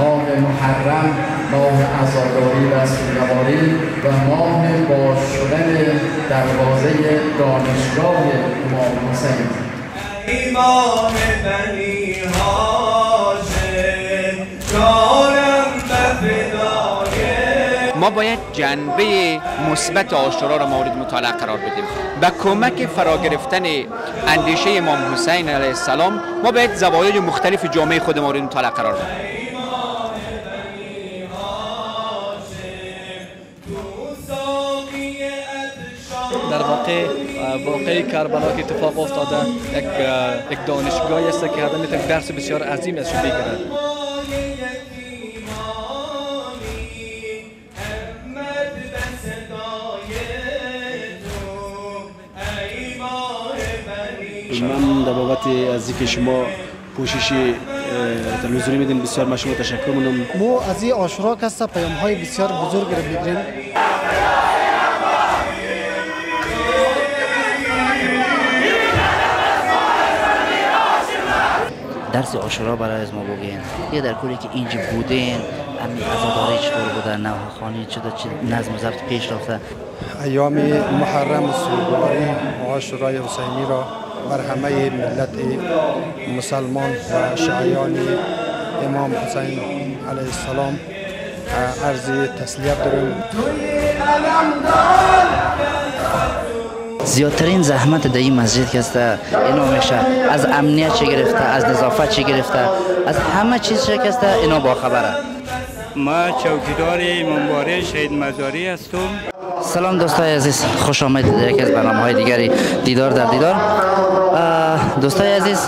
ماه محرم ماه عزاداری و سوگواری و ماه باز شدن دروازه دانشگاه امام حسین. ایمان بنی ما باید جنبه مثبت آشورا را مورد مطالعه قرار بدیم. به کمک فرا گرفتن اندیشه امام حسین علیه السلام ما باید زوایای مختلف جامعه خود مورد مطالعه قرار بدیم. واقع واقع کربلا که اتفاق افتاده یک یک دانشگاهی است که آدم می‌تونه درس بسیار عظیم از بگیرد. من در بابت از اینکه شما پوشش تلویزیونی میدین بسیار شما تشکر می‌کنم. ما از این آشورا کسا پیام های بسیار بزرگ رو می‌گیریم. درس آشورا برای از ما بگین. یه در کلی که اینجا بودین همین عزاداری چطور بوده خانی چطور نظم و پیش رفته؟ ایام محرم سوگواری و آشورای حسینی را بر همه ملت مسلمان و شعیان امام حسین علیه السلام عرض تسلیت داریم. زیادترین زحمت در این مسجد که است اینا میشه از امنیت چه گرفته از نظافت چه گرفته از همه چیز چه که اینا با خبره. ما چوکیدار امام شهید مزاری هستم. سلام دوستای عزیز خوش آمدید در یکی از برنامه های دیگری دیدار در دیدار. دوستای عزیز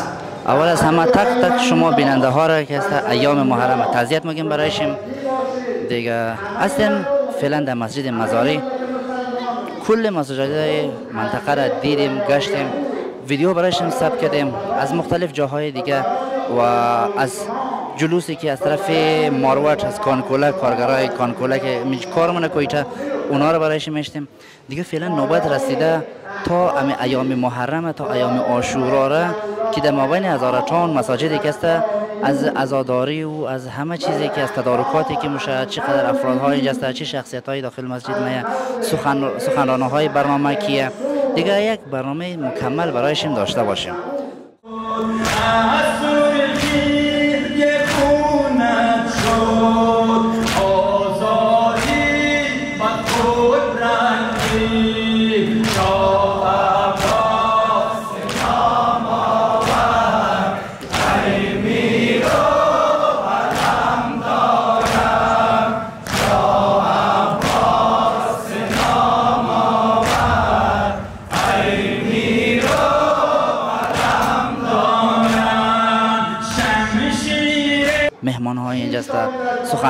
اول از همه تک تک شما بیننده ها را که است ایام محرم تعذیت میگیم برایشیم دیگه هستیم فعلا در مسجد مزاری. کل مساجد منطقه را دیدیم گشتیم. ویدیو برایشم ثبت کردیم از مختلف جاهای دیگه و از جلوسی که از طرف ماروت از کانکولا کارگرای کانکولا که کارمون کویتا اونا رو برایش میشتیم دیگه فعلا نوبت رسیده تا امی ایام محرم تا ایام آشورا را که در مابین هزارتان مساجدی که از ازاداری و از همه چیزی که از تدارکاتی که میشه چقدر افرادهای اینجا چه شخصیت های داخل مسجد میه سخن سخنرانه های برنامه کیه؟ دیگه یک برنامه مکمل برایشیم داشته باشیم.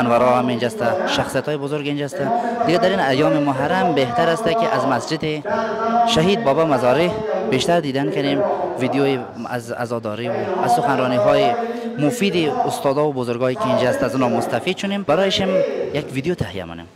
سخنورا هم اینجاست. شخصیت های بزرگ اینجاست. دیگه در این ایام محرم بهتر است که از مسجد شهید بابا مزاری بیشتر دیدن کنیم. ویدیوی از عزاداری و از سخنرانی های مفید استادا و بزرگایی که اینجا است از اونها مستفید شونیم. برایشم یک ویدیو تهیه منیم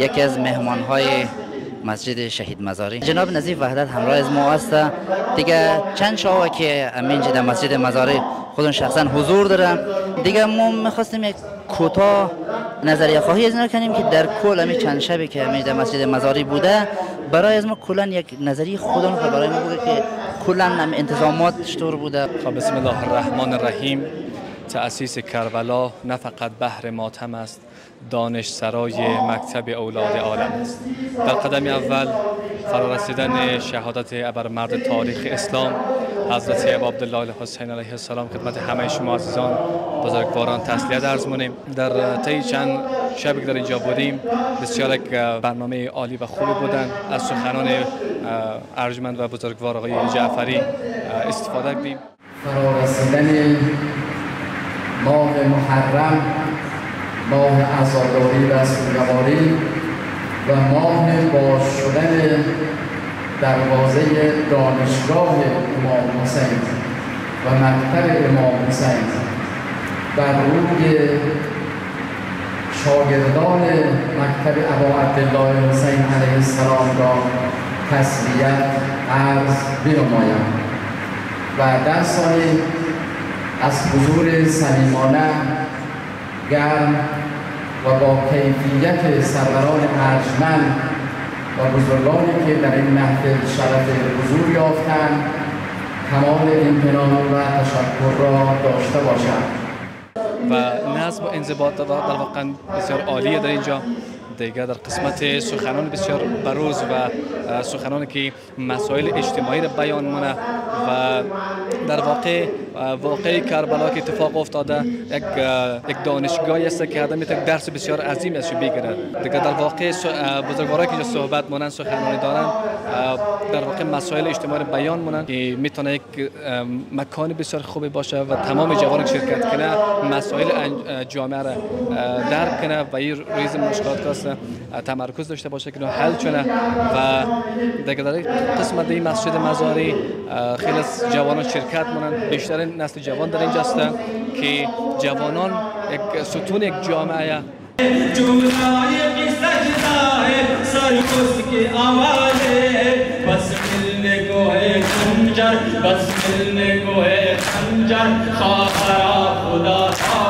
یکی از مهمان های مسجد شهید مزاری. جناب نظیف وحدت همراه از ما است. دیگه چند شاوه که امین در مسجد مزاری خودون شخصا حضور دارم دیگه ما می‌خواستیم یک کوتاه نظریه خواهی از کنیم که در کل همین چند شبی که همین در مسجد مزاری بوده برای از ما کلا یک نظریه خودمون رو برای ما بگه که کلا هم انتظامات چطور بوده. خب بسم الله الرحمن الرحیم. تأسیس کربلا نه فقط بحر ماتم است دانش سرای مکتب اولاد عالم. است در قدم اول فرارسیدن شهادت ابرمرد تاریخ اسلام حضرت عبدالله الحسین علیه السلام خدمت همه شما عزیزان بزرگواران تسلیت عرض مونیم در طی چند شبی که در اینجا بودیم بسیار یک برنامه عالی و خوبی بودن. از سخنان ارجمند و بزرگوار آقای جعفری استفاده کردیم. فرا رسیدن ماه محرم ماه عزاداری و سوگواری و ماه باز شدن دروازه دانشگاه امام حسین و مکتب امام حسین بر روی شاگردان مکتب ابا عبدالله حسین علیه السلام را تسلیت عرض بنمایم و در از حضور صمیمانه گرم و با کیفیت سروران ارجمند و بزرگانی که در این محفل شرف حضور یافتند کمال امتنان و تشکر را داشته باشم و نظم و انضباط در در واقع بسیار عالیه در اینجا. دیگه در قسمت سخنان بسیار بروز و سخنانی که مسائل اجتماعی را بیان مونه و در واقع اه، واقع کربلا که اتفاق افتاده یک یک دانشگاهی است که آدم می‌تونه درس بسیار عظیم ازش بگیره دیگه در واقع بزرگوارایی که صحبت مونن سخنانی دارن در واقع مسائل اجتماعی بیان مونن که می‌تونه یک مکان بسیار خوبی باشه و تمام جوان شرکت کنه مسائل جامعه را درک کنه و این ریز مشکلات هست، باشه تمرکز داشته باشه که حل شونه و دیگه در قسمت این مسجد مزاری خیلی از جوانان شرکت مونن بیشتر نسل جوان در اینجا هستن که جوانان یک ستون یک جامعه. بس ملنے کو ہے خنجر بس ملنے کو ہے خنجر خواہ خدا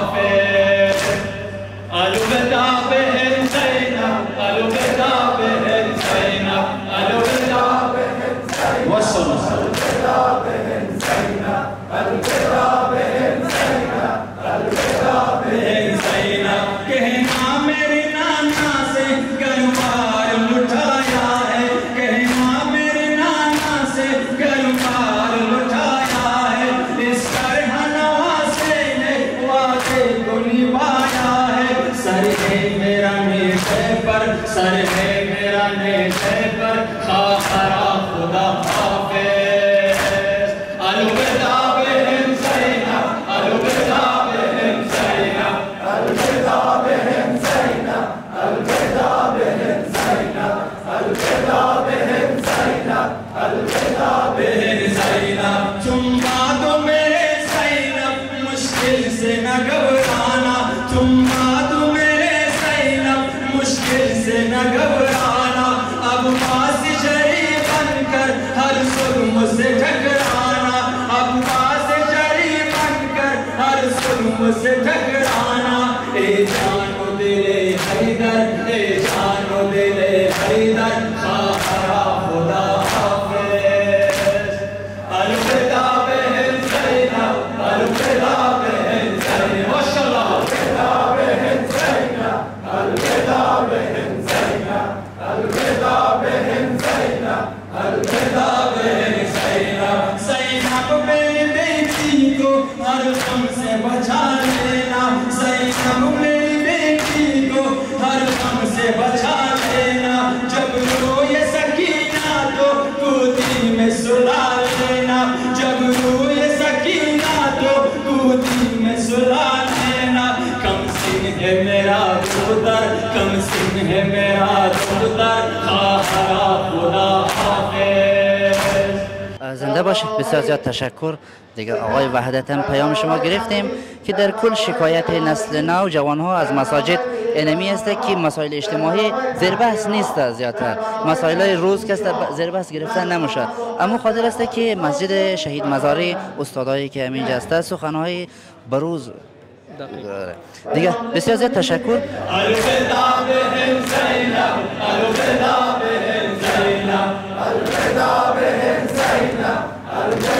باشید بسیار زیاد تشکر. دیگه آقای وحدت هم پیام شما گرفتیم که در کل شکایت نسل نو جوان ها از مساجد انمی است که مسائل اجتماعی زیر بحث نیست زیادتر. مسائل روز که زیر بحث گرفتن نمیشه اما خاطر است که مسجد شهید مزاری استادایی که همینجا است سخنهای بروز. دیگه بسیار زیاد تشکر. Hallelujah.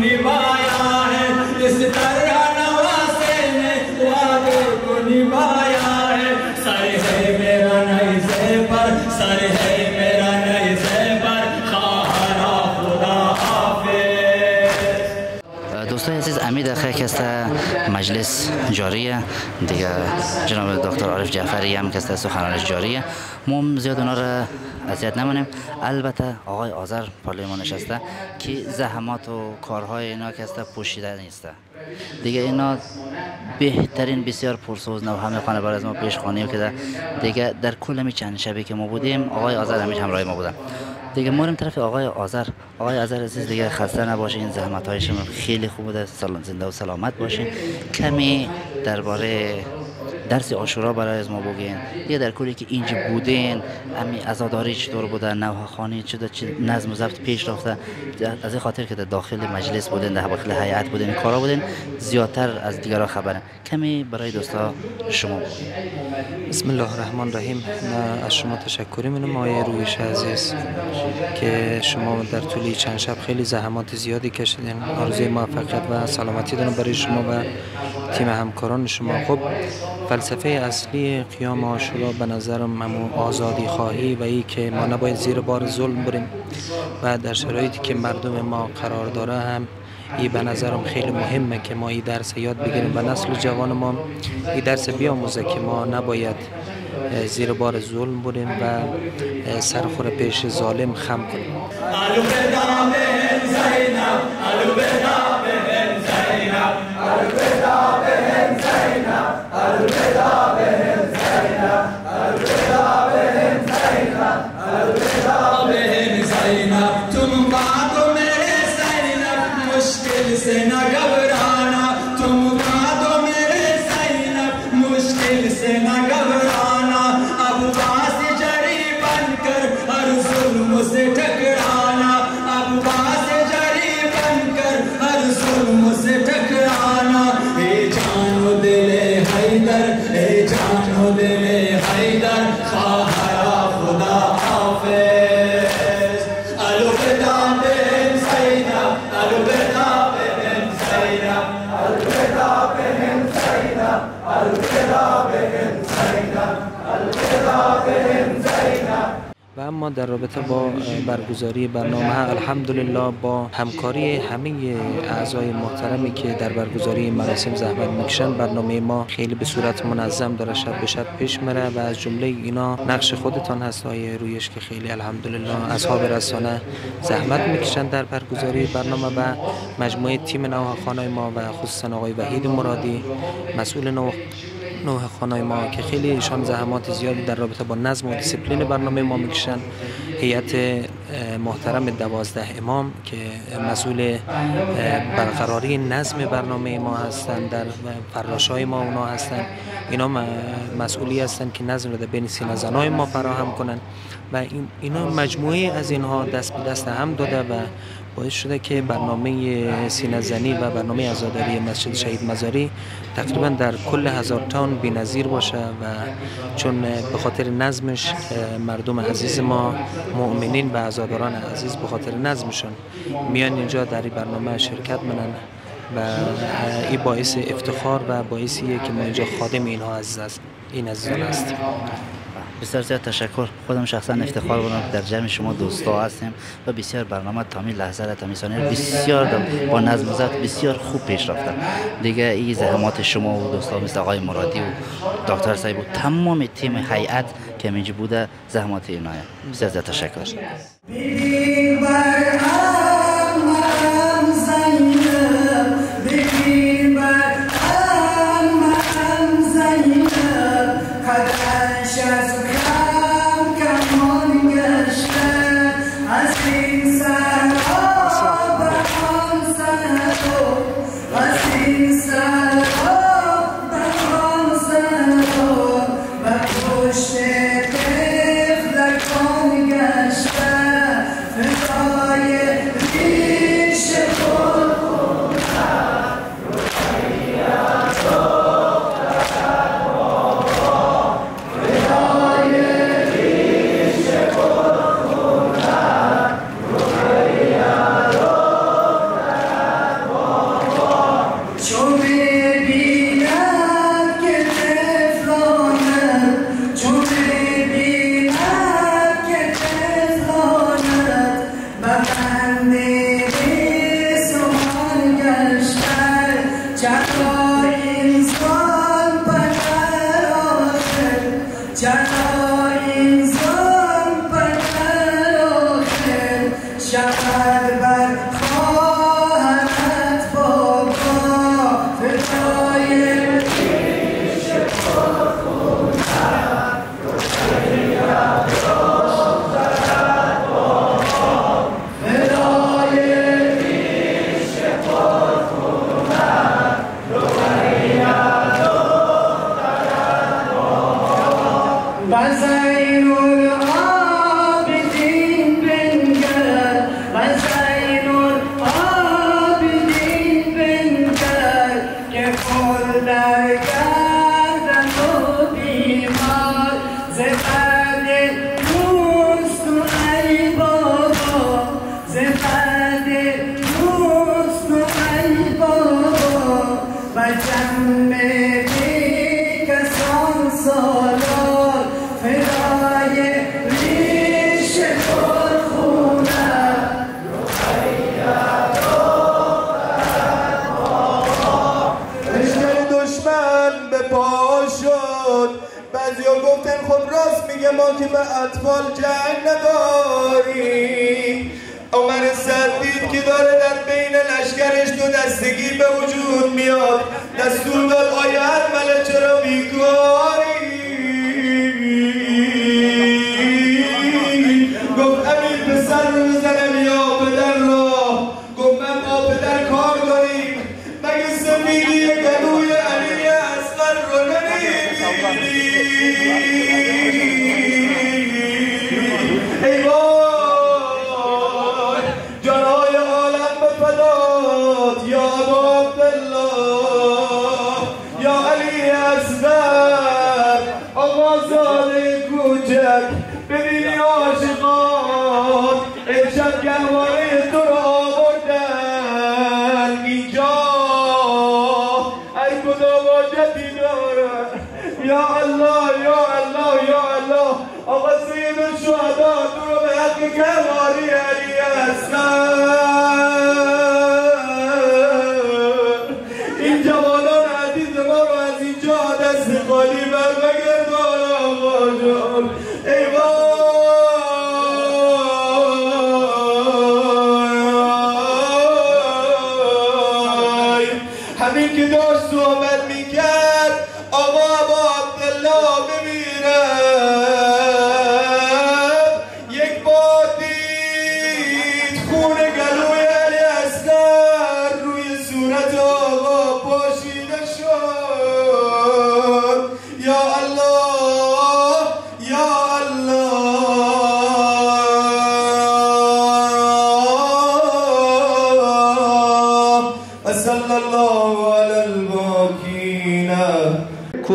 निभाया है इस तरह नवासे ने वादे को निभाया है। सर है मेरा नई से पर, सर है मेरा नई से पर खुदा हाफिज। दोस्तों अमित चीज़ अमीद अखैर مجلس جاریه. دیگه جناب دکتر عارف جعفری هم که سخنرانیش جاریه. ما زیاد اونا را اذیت نمونیم. البته آقای آذر پارلمان نشسته که زحمات و کارهای اینا که پوشیده نیسته دیگه اینا بهترین بسیار پرسوز و همه خانه بر از ما پیش خانه که دیگه در کل می چند شبی که ما بودیم آقای آذر همیشه همراه ما بودن دیگه مورم طرف آقای آذر. آقای آذر عزیز دیگه خسته نباشین زحمت های شما خیلی خوب بوده. زنده و سلامت باشین. کمی درباره درس آشورا برای از ما بگین. یه در کلی که اینجا بودین امی عزاداری چطور بوده نوه خانی چه نظم و ضبط پیش رفته. از این خاطر که در داخل مجلس بودین در داخل هیئت بودین کارا بودین زیادتر از دیگران خبره. کمی برای دوستا شما بگین. بسم الله الرحمن الرحیم. از شما تشکری منم آقای رویش عزیز که شما در طول چند شب خیلی زحمات زیادی کشیدین. آرزوی موفقیت و سلامتی دارم برای شما و تیم همکاران شما. خب فلسفه اصلی قیام آشورا به نظرم همون آزادی خواهی و ای که ما نباید زیر بار ظلم بریم و در شرایطی که مردم ما قرار داره هم ای به نظرم خیلی مهمه که ما این درس یاد بگیریم و نسل جوان ما این درس بیاموزه که ما نباید زیر بار ظلم بریم و سرخور پیش ظالم خم کنیم. اما در رابطه با برگزاری برنامه الحمدلله با همکاری همه اعضای محترمی که در برگزاری مراسم زحمت می‌کشن برنامه ما خیلی به صورت منظم داره شب به شب پیش میره و از جمله اینا نقش خودتان هست های رویش که خیلی الحمدلله اصحاب رسانه زحمت می‌کشن در برگزاری برنامه و مجموعه تیم نوخانای ما و خصوصا آقای وحید مرادی مسئول نو نوه خانه ما که خیلی ایشان زحمات زیادی در رابطه با نظم و دیسپلین برنامه ما می‌کشن. هیئت محترم دوازده امام که مسئول برقراری نظم برنامه ما هستند در فراش های ما اونا هستند اینا مسئولی هستند که نظم رو در بین سینه زنای ما فراهم کنند و اینا مجموعه از اینها دست به دست هم داده و باعث شده که برنامه سینه زنی و برنامه ازاداری مسجد شهید مزاری تقریبا در کل هزار تان بینظیر باشه و چون به خاطر نظمش مردم عزیز ما مؤمنین و عزاداران عزیز به خاطر نظمشون میان اینجا در این برنامه شرکت منن و این باعث افتخار و باعثیه که ما اینجا خادم اینها عزیز این عزیزان هستیم. بسیار زیاد تشکر خودم شخصا افتخار بودم در جمع شما دوستا هستیم و بسیار برنامه تامی لحظه تامی ثانیه بسیار با نظم زد بسیار خوب پیش رفته دیگه این زحمات شما و دوستا مثل آقای مرادی و دکتر صاحب و تمام تیم هیئت که اینجا بوده زحمات اینایه بسیار زیاد تشکر یک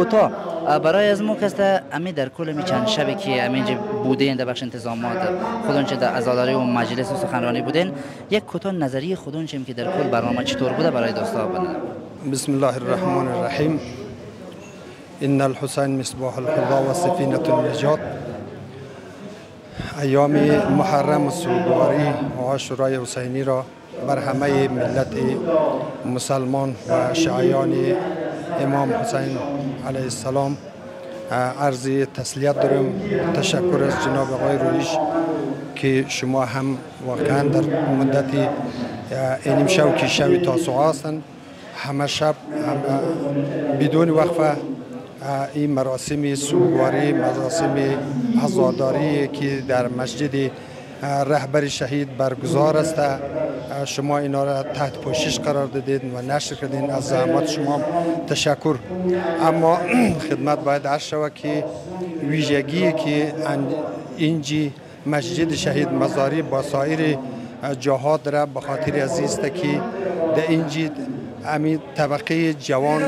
کوتاه برای از مو کسته امی در کل می چند شبی که همینجا بودین در بخش انتظامات خودون چه در ازاداری و مجلس و سخنرانی بودین یک کوتاه نظری خودون چیم که در کل برنامه چطور بوده برای دوستا بدن بسم الله الرحمن الرحیم ان الحسین مصباح الخدا و سفینه النجات. ایام محرم سوگواری و عاشورای حسینی را بر همه ملت مسلمان و شعیان امام حسین علیه السلام عرض تسلیت دارم تشکر از جناب آقای رویش که شما هم واقعا در مدت اینیم شو که شوی تاسوعا هستند همه شب بدون وقفه این مراسم سوگواری مراسم عزاداری که در مسجد رهبر شهید برگزار است. شما اینا را تحت پوشش قرار دادید و نشر کردین. از زحمت شما تشکر. اما خدمت باید عرض شود که ویژگی که اینجی مسجد شهید مزاری با سایر جاها داره به خاطر عزیز که در اینجی امی طبقه جوان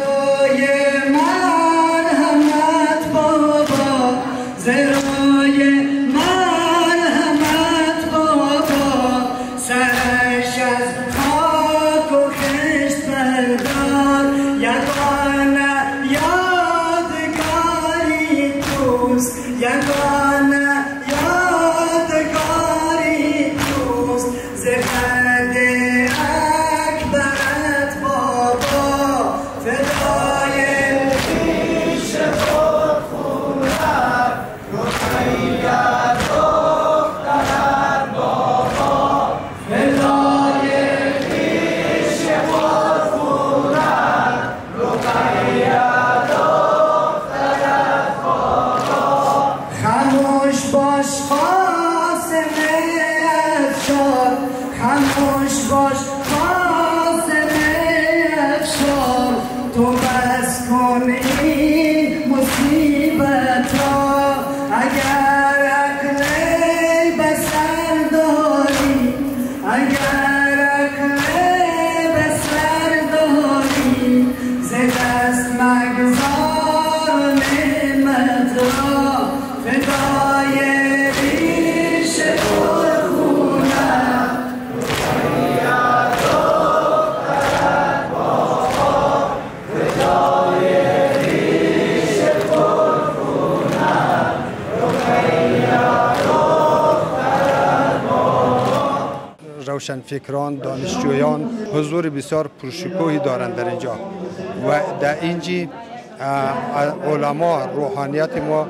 روشنفکران دانشجویان حضور بسیار پرشکوهی دارند در اینجا. و در اینجی علما روحانیت ما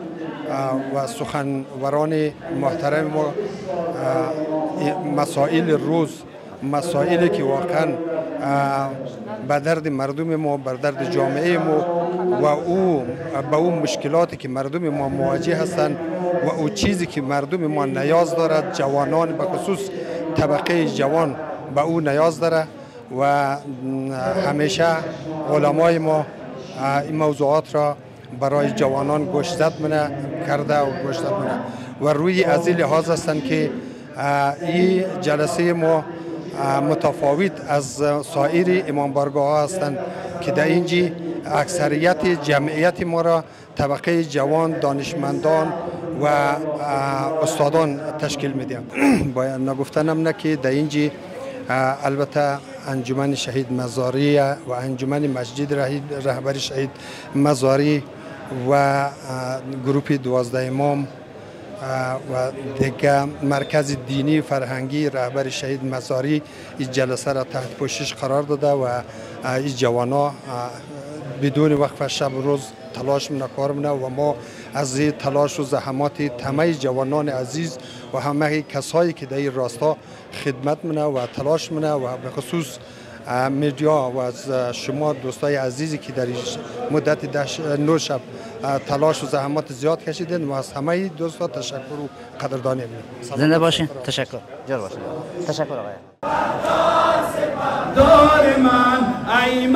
و سخنوران محترم ما مسائل روز مسائلی که واقعا به درد مردم ما بر درد جامعه ما و او به اون مشکلاتی که مردم ما مواجه هستند و او چیزی که مردم ما نیاز دارد جوانان به خصوص طبقه جوان به او نیاز داره و همیشه علمای ما این موضوعات را برای جوانان گوشزد منه کرده و گوشزد منه. و روی از این لحاظ هستند که این جلسه ما متفاوت از سایر امامبارگاه ها هستند که در اینجی اکثریت جمعیت ما را طبقه جوان دانشمندان و استادان تشکیل میدیم باید نگفتنم نه که در اینجی البته انجمن شهید مزاری و انجمن مسجد رهبر شهید مزاری و گروپ دوازده امام و دیگه مرکز دینی فرهنگی رهبر شهید مزاری این جلسه را تحت پوشش قرار داده و این جوانا بدون وقف شب روز تلاش منه کار منه و ما از تلاش و زحمات تمه جوانان عزیز و همه کسایی که در این راستا خدمت منه و تلاش منه و به خصوص میدیا و از شما دوستای عزیزی که در مدت نو شب تلاش و زحمات زیاد کشیدین و از همه دوستا تشکر و قدردانی می‌کنم. زنده باشین. تشکر. جار باشین. تشکر آقای. دار من ای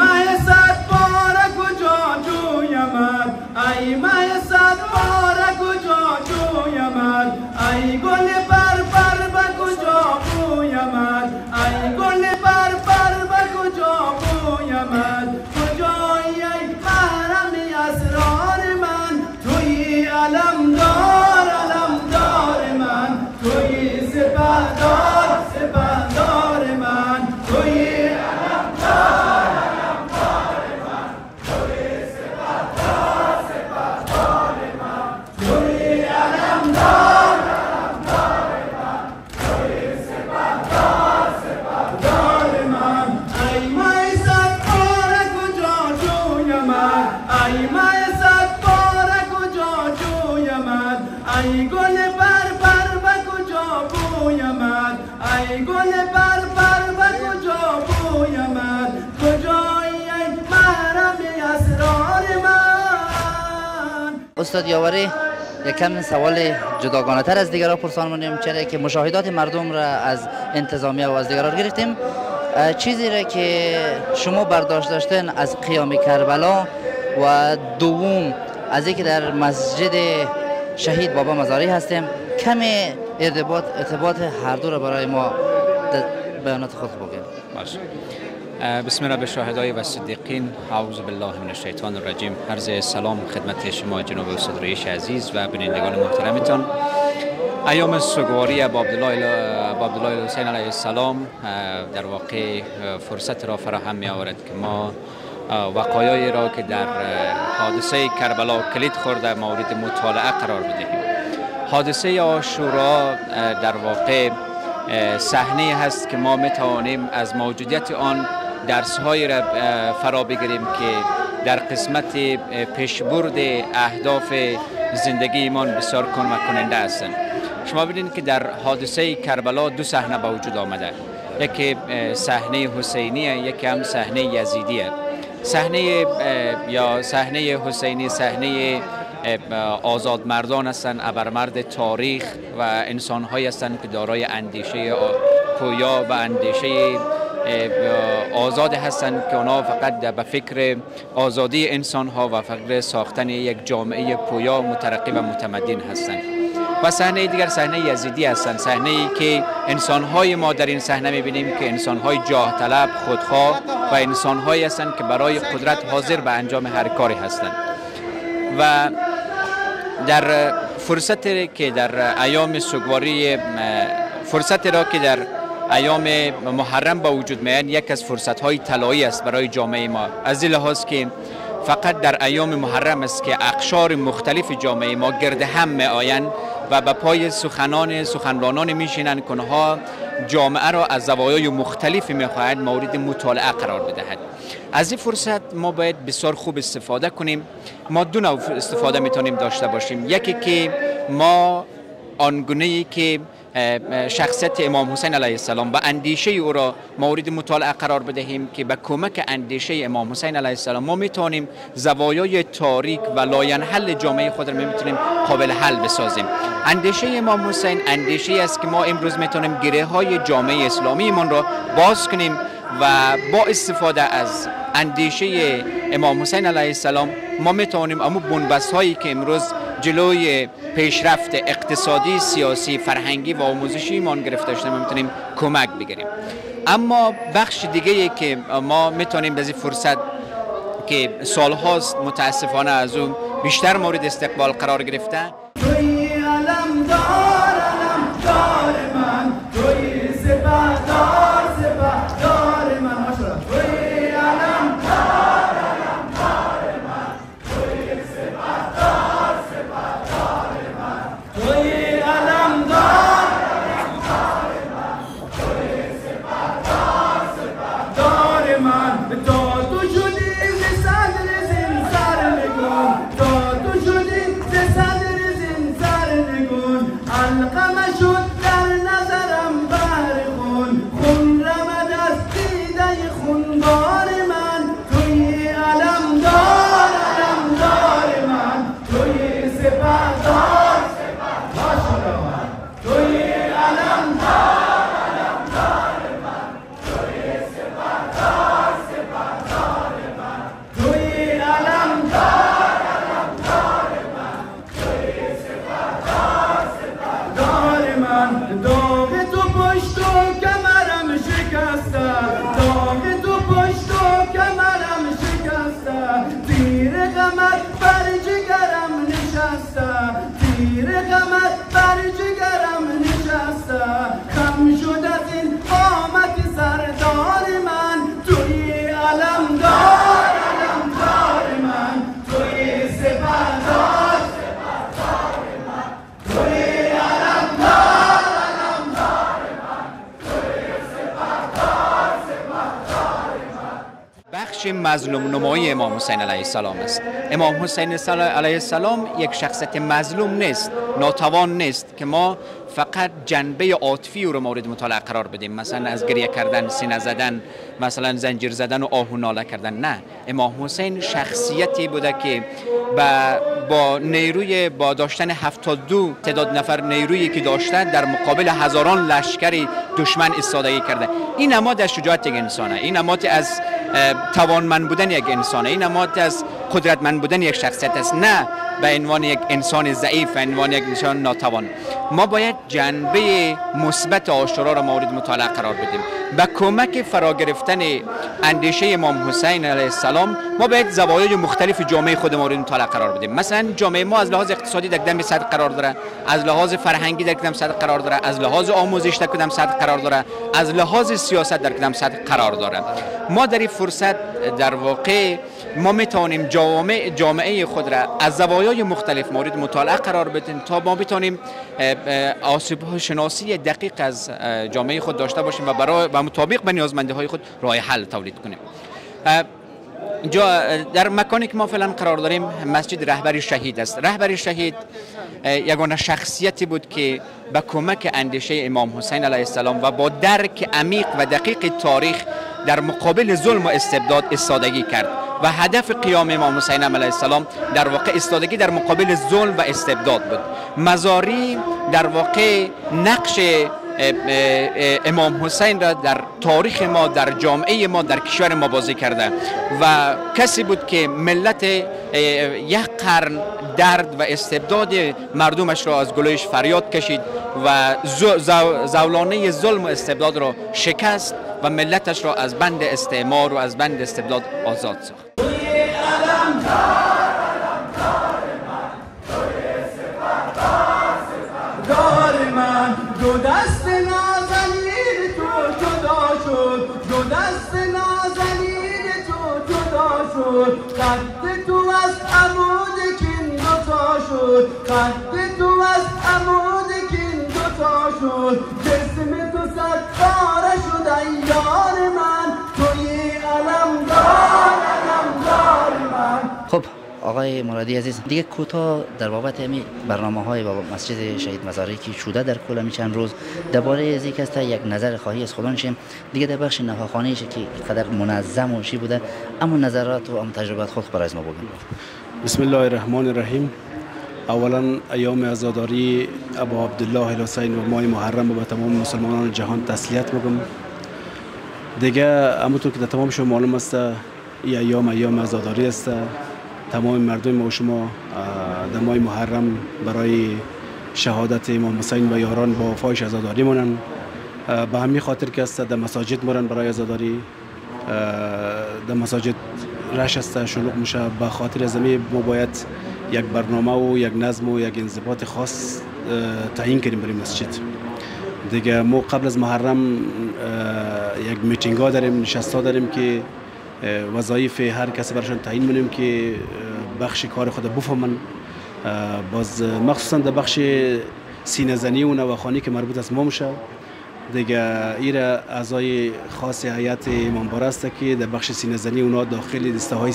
جویمت ای مای صد بار کجا جویمت ای گل ای گل بر بر به کجا بویمد ای گل بر بر به کجا بویمد کجایی ای محرم اسرار من؟ استاد یاوری یکم سوال جداگانه تر از دیگرها پرسان مونیم. چرا که مشاهدات مردم را از انتظامیه و از دیگران گرفتیم؟ چیزی را که شما برداشت داشتین از قیام کربلا و دوم از اینکه در مسجد شهید بابا مزاری هستیم. کمی ارتباط ارتباط هر دو را برای ما بیانات خود اه، بسم الله به و صدیقین. اعوذ بالله من الشیطان الرجیم. عرض سلام خدمت شما جناب رئیس عزیز و بینندگان محترمتان. ایام سوگواری با عبدالله حسین علیه السلام در واقع فرصت را فراهم می آورد که ما وقایایی را که در حادثه کربلا کلید خورده مورد مطالعه قرار بدهیم. حادثه آشورا در واقع صحنه هست که ما می توانیم از موجودیت آن درسهایی را اه، فرا بگیریم که در قسمت پیشبرد اهداف زندگی ایمان بسیار کمک کننده هستند. شما ببینید که در حادثه کربلا دو صحنه به وجود آمده. یکی صحنه حسینیه یکی هم صحنه یزیدیه. صحنه یا صحنه حسینی صحنه آزاد مردان هستند ابرمرد تاریخ و انسان هایی هستند که دارای اندیشه پویا و اندیشه آزاد هستند که اونا فقط به فکر آزادی انسان ها و فکر ساختن یک جامعه پویا مترقی و متمدن هستند و صحنه دیگر صحنه یزیدی هستند. صحنه ای که انسان های ما در این صحنه می‌بینیم که انسان های جاه طلب خودخواه و انسان هایی هستند که برای قدرت حاضر به انجام هر کاری هستند. و در فرصت که در ایام سوگواری فرصت را که در ایام محرم با وجود میاد یک از فرصت های طلایی است برای جامعه ما. از این لحاظ که فقط در ایام محرم است که اقشار مختلف جامعه ما گرد هم می آیند و به پای سخنان سخنرانان میشینند که آنها جامعه را از زوایای مختلفی می‌خواهد مورد مطالعه قرار بدهد. از این فرصت ما باید بسیار خوب استفاده کنیم. ما دو نوع استفاده می‌تونیم داشته باشیم. یکی که ما آنگونه ای که شخصیت امام حسین علیه السلام. و اندیشه او را مورد مطالعه قرار بدهیم که به کمک اندیشه امام حسین علیه السلام ما می‌تونیم زوایای تاریک و لاینحل جامعه خود را می‌تونیم قابل حل بسازیم. اندیشه امام حسین اندیشه است که ما امروز می‌تونیم گره های جامعه اسلامی من را باز کنیم و با استفاده از اندیشه امام حسین علیه السلام ما می‌توانیم امو بنبست هایی که امروز جلوی پیشرفت اقتصادی سیاسی فرهنگی و آموزشی ایمان گرفته شده می‌تونیم کمک بگیریم. اما بخش دیگه ای که ما می‌تونیم به فرصت که سالهاست متاسفانه از اون بیشتر مورد استقبال قرار گرفته مظلوم نمایی امام حسین علیه السلام است. امام حسین علیه السلام یک شخصیت مظلوم نیست ناتوان نیست که ما فقط جنبه عاطفی رو مورد مطالعه قرار بدیم. مثلا از گریه کردن سینه زدن مثلا زنجیر زدن و آه و ناله کردن. نه امام حسین شخصیتی بوده که با, با نیروی با داشتن 72 تعداد نفر نیرویی که داشته در مقابل هزاران لشکری دشمن استادگی کرده. این نماد از شجاعت یک انسانه. این نماد از توانمند بودن یک انسانه. این نماد از قدرتمند بودن یک شخصیت است نه به عنوان یک انسان ضعیف به عنوان یک انسان ناتوان. ما باید جنبه مثبت آشورا را مورد مطالعه قرار بدیم. به کمک فرا گرفتن اندیشه امام حسین علیه السلام ما باید زوایای مختلف جامعه خود مورد مطالعه قرار بدیم. مثلا جامعه ما از لحاظ اقتصادی در دم صد قرار داره؟ از لحاظ فرهنگی در کدام صد قرار داره؟ از لحاظ آموزش در کدام صد قرار داره؟ از لحاظ سیاست در کدام صد قرار داره؟ ما در این فرصت در واقع ما می‌تونیم جامعه جامعه خود را از زوایای مختلف مورد مطالعه قرار بدیم تا ما بتونیم آسیب شناسی دقیق از جامعه خود داشته باشیم و برای و مطابق به نیازمندی های خود راه حل تولید کنیم. جا در مکانی که ما فعلا قرار داریم مسجد رهبری شهید است. رهبری شهید یگانه شخصیتی بود که به کمک اندیشه امام حسین علیه السلام و با درک عمیق و دقیق تاریخ در مقابل ظلم و استبداد استادگی کرد. و هدف قیام امام حسین علیه السلام در واقع استادگی در مقابل ظلم و استبداد بود. مزاری در واقع نقش امام حسین را در تاریخ ما در جامعه ما در کشور ما بازی کرده. و کسی بود که ملت یک قرن درد و استبداد مردمش را از گلویش فریاد کشید و زولانه ظلم و استبداد را شکست و ملتش را از بند استعمار و از بند استبداد آزاد ساخت. آقای مرادی عزیز. دیگه کوتاه در بابت امی برنامه های با مسجد شهید مزاری که شده در کل چند روز درباره از یک یک نظر خواهی از خودان شیم. دیگه در بخش نهاخانه که قدر منظم و شی بوده اما نظرات و اما تجربات خود برای ما بگیم بسم الله الرحمن الرحیم اولا ایام عزاداری ابو عبدالله الحسین و ماه محرم به تمام مسلمانان جهان تسلیت بگم. دیگه همونطور که در تمام شما معلوم است ای ایام ایام عزاداری است. تمام مردم ما و شما در ماه محرم برای شهادت امام حسین و یاران با وفایش عزاداری مونن به همین خاطر که است در مساجد مورن برای عزاداری در مساجد رش است شلوغ میشه. به خاطر از ما باید یک برنامه و یک نظم و یک انضباط خاص تعیین کردیم برای مسجد. دیگه ما قبل از محرم یک میتینگ ها داریم نشست ها داریم که وظایف هر کسی برشان تعیین منیم که بخش کار خود بفهمن. باز مخصوصا در بخش سینه زنی و نواخانی که مربوط از ما میشه. دیگه ایره اعضای خاص هیئت امام است که در بخش سینه زنی اونا داخل دسته های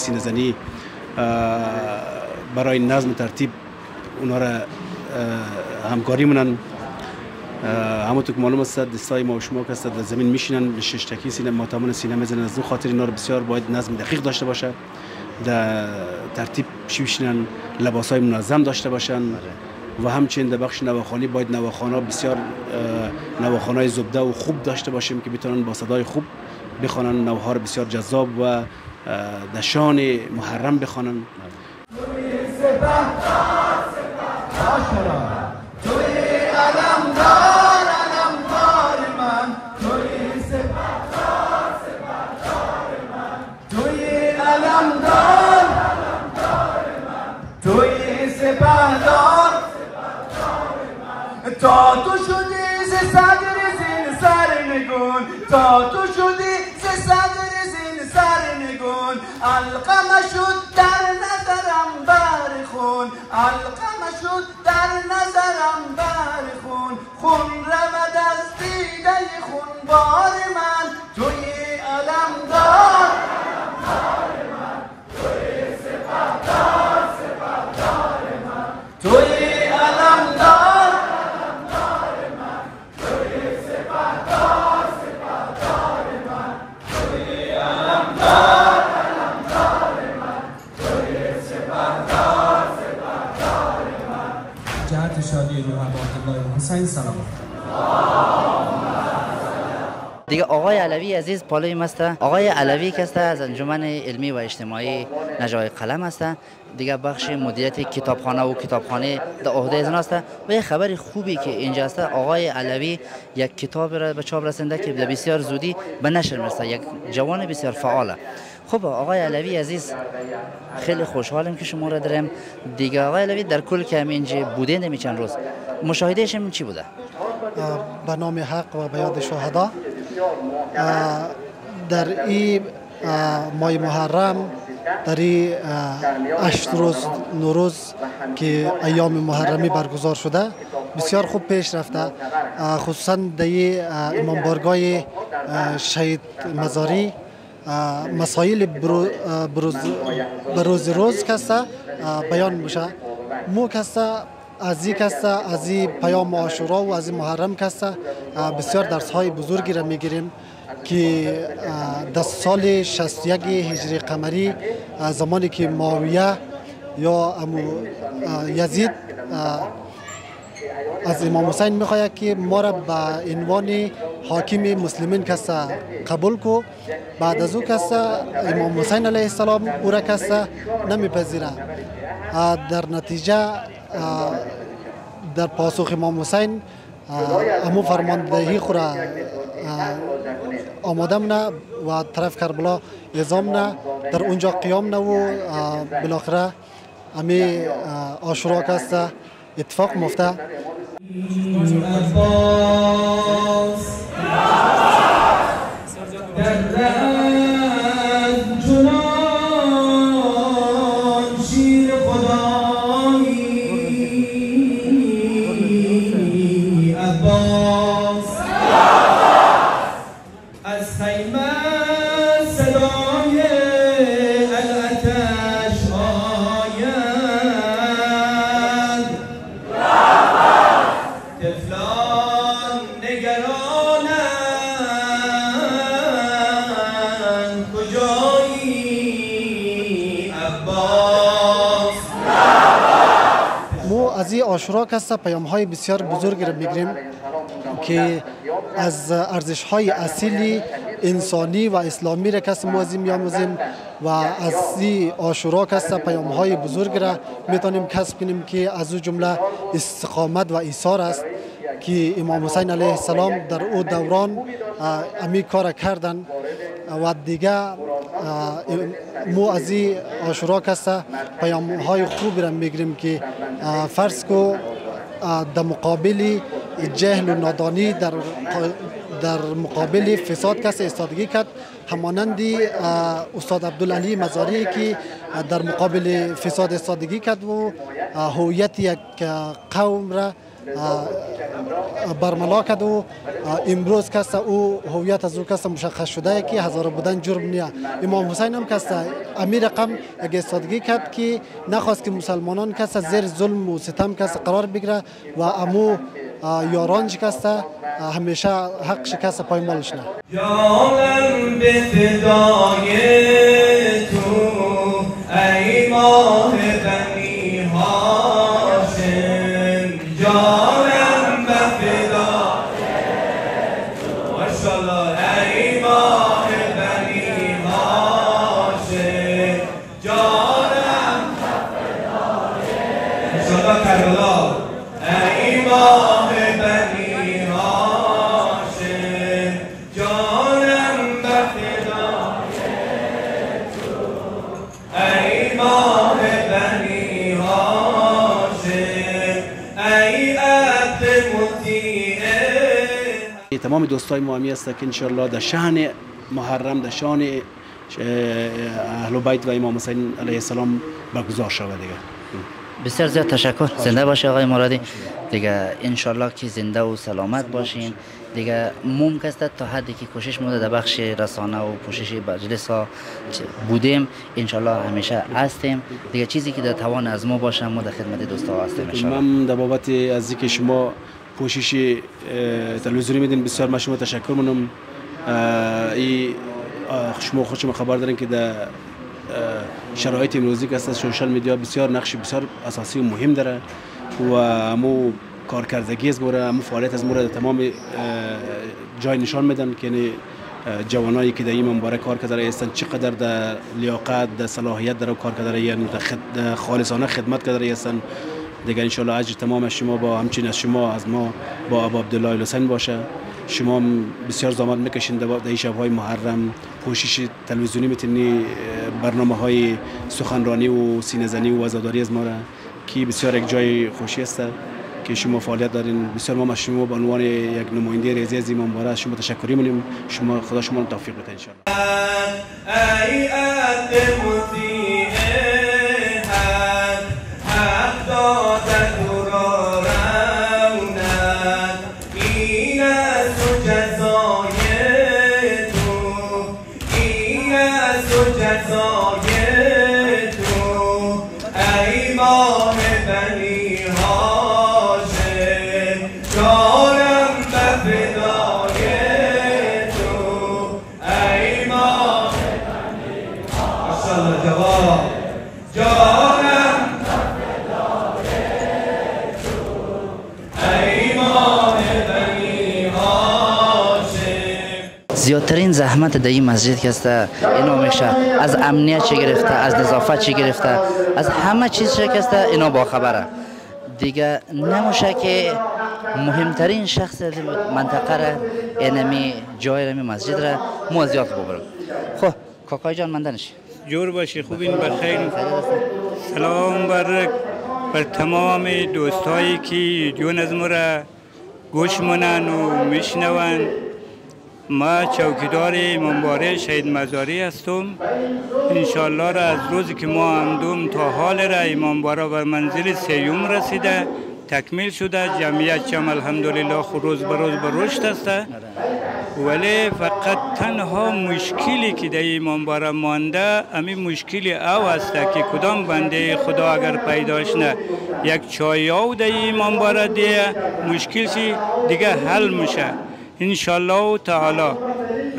برای نظم ترتیب اونا را همکاری منن همونطور که معلوم است دستای ما و شما که در زمین میشینن شش تکی سینه ماتمون سینه می‌زنن. از اون خاطر اینا رو بسیار باید نظم دقیق داشته باشه در ترتیب شیشنن لباس های منظم داشته باشن و همچنین در بخش نواخانی باید نواخانا بسیار نواخانای زبده و خوب داشته باشیم که بتونن با صدای خوب بخوانن نوها رو بسیار جذاب و دشان محرم بخوانن. تا تو شدی ز صدر زین سر نگون. تا تو شدی ز صدر زین سر نگون. القمه شد در نظرم بر خون. القمه شد در نظرم بر خون. خون رود از دیده خون بار من. توی علم دار. عزیز پالوی مسته آقای علوی کسته از انجمن علمی و اجتماعی نجای قلم است. دیگه بخش مدیریت کتابخانه و کتابخانه در عهده از است. و یه خبر خوبی که اینجا است. آقای علوی یک کتاب را به چاپ رسنده که بسیار زودی به نشر می‌رسه. یک جوان بسیار فعاله خب آقای علوی عزیز خیلی خوشحالم که شما را دارم. دیگه آقای علوی در کل که اینجا بوده نمی چند روز. مشاهده چی بوده؟ به نام حق و به یاد شهدا. در این ماه محرم در این اشت روز نوروز که ایام محرمی برگزار شده بسیار خوب پیش رفته. خصوصا در امام بارگاه شهید مزاری مسائل بروز, بروز روز کسته بیان میشه مو کسته از این کسته از این پیام آشورا و از این محرم کسته بسیار درس های بزرگی را می‌گیریم که در سال 61 هجری قمری زمانی که معاویه یا امو یزید از امام حسین می‌خواهد که ما را به عنوان حاکم مسلمین کسا قبول کو بعد از او کسا امام حسین علیه السلام او را کسا نمیپذیره در نتیجه در پاسخ امام حسین امو فرماندهی خورا آماده منه و طرف کربلا اعزام نه در اونجا قیام نه و بالاخره امی آشورا کسته اتفاق مفته. آشورا کسته پیام های بسیار بزرگی را می‌گیریم که از ارزش های اصیلی انسانی و اسلامی را کس موازی میاموزیم و از این آشورا کسته پیام های بزرگ را می‌تونیم کسب کنیم که از او جمله استقامت و ایثار است که امام حسین علیه السلام در او دوران امی کار کردن. و دیگه مو از این آشورا پیام های خوبی را می‌گیریم که فرض کو در مقابل جهل و نادانی در در مقابل فساد کس استادگی کرد. همانند استاد عبدالعلی مزاری که در مقابل فساد استادگی کرد و هویت یک قوم را برملا کرد و امروز کس او هویت از او کس مشخص شده که هزار بودن جرم نیه امام حسین هم کس امیر رقم یک استادگی کرد که نخواست که مسلمانان کس زیر ظلم و ستم کس قرار بگیره و امو یارانج کس همیشه حق شکست پایمالش نه. جانم به فدای تو ای ماه بنی هاشم God. دوستای ما همی است که انشالله در شهن محرم در شان اهل بیت و امام حسین علیه السلام برگزار شود دیگه. بسیار زیاد تشکر. زنده باشه آقای مرادی. دیگه انشالله که زنده و سلامت باشین. دیگه ممکن است تا حدی که کوشش مونده در بخش رسانه و پوشش مجلس ها بودیم انشالله همیشه هستیم. دیگه چیزی که در توان از ما باشه ما در خدمت دوستا هستیم من در بابت از اینکه شما پوشش تلویزیونی میدین بسیار من شما تشکر منم ای خود شما خبر دارین که در شرایط امروزی که است سوشال میدیا بسیار نقش بسیار اساسی و مهم داره و امو کارکردگی از موره امو فعالیت از موره تمام جای نشان میدن که یعنی جوانایی که در این منبره کار کرده هستند چقدر در لیاقت در صلاحیت در کار کرده یعنی. خالصانه خدمت کرده هستند دیگه ان اجر تمام شما با همچین از شما از ما با ابو عبدالله الحسین باشه شما بسیار زحمت می‌کشین در این شبهای محرم کوشش تلویزیونی می‌تونی برنامه های سخنرانی و سینه‌زنی و وزاداری از ما را که بسیار یک جای خوشی است که شما فعالیت دارین بسیار ما از شما به عنوان یک نماینده ریزی از این مبارک شما تشکری می‌کنیم شما خدا شما توفیق بده ان زحمت در این مسجد که است اینا میشه از امنیت چی گرفته از نظافت چی گرفته از همه چیز چی که اینا با خبره. دیگه نموشه که مهمترین شخص منطقه را اینمی جای رمی مسجد را مو زیاد ببرم. خب کاکای جان مندنش جور باشی خوبین بخیر سلام بر بر تمام دوستایی که جون از مرا گوش منن و میشنون. ما چوکیدار امامباره شهید مزاری هستم. انشالله را از روزی که ما اندوم تا حال را امامباره بر منزل سیوم رسیده تکمیل شده. جمعیت چم الحمدلله روز به روز به رشد است ولی فقط تنها مشکلی که در امامباره مانده امی مشکلی او است که کدام بنده خدا اگر پیداش نه یک چایاو در امامباره دیه. مشکل دیگه حل میشه. انشالله تعالی.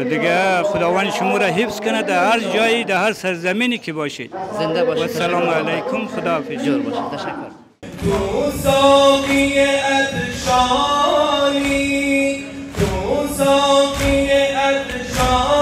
دیگه خداوند شما را حفظ کنه در هر جایی در هر سرزمینی که باشید. زنده باشید. و سلام علیکم. خدا حافظ جور باشید. تشکر. تو ساقی ادشانی تو ساقی ادشانی